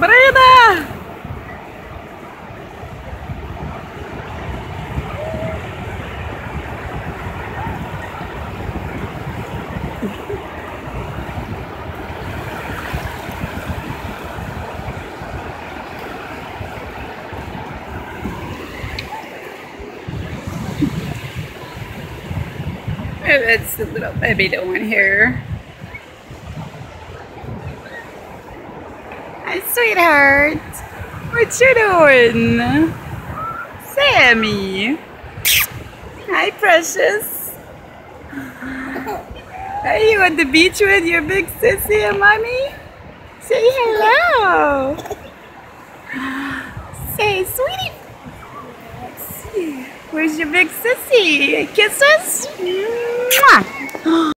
Brina! What's the little baby doing here? Hi, sweetheart. What you doing? Sammy. Hi, precious. Are you on the beach with your big sissy and mommy? Say hello. Say, sweetie. Where's your big sissy? Kiss us?